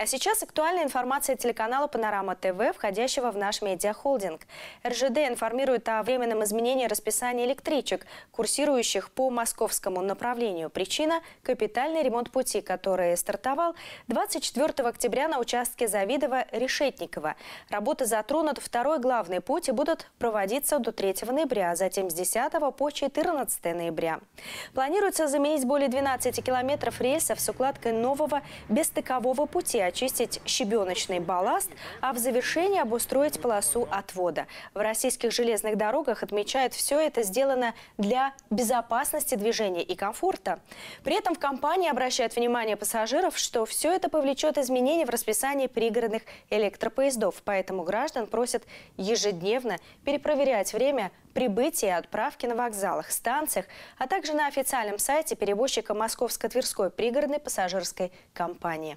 А сейчас актуальная информация телеканала «Панорама ТВ», входящего в наш медиахолдинг. РЖД информирует о временном изменении расписания электричек, курсирующих по московскому направлению. Причина – капитальный ремонт пути, который стартовал 24 октября на участке Завидово-Решетникова. Работы затронут второй главный путь и будут проводиться до 3 ноября, а затем с 10 по 14 ноября. Планируется заменить более 12 километров рельсов с укладкой нового бестыкового пути, очистить щебеночный балласт, а в завершении обустроить полосу отвода. В российских железных дорогах отмечают, все это сделано для безопасности движения и комфорта. При этом в компании обращают внимание пассажиров, что все это повлечет изменения в расписании пригородных электропоездов. Поэтому граждан просят ежедневно перепроверять время прибытия и отправки на вокзалах, станциях, а также на официальном сайте перевозчика Московско-Тверской пригородной пассажирской компании.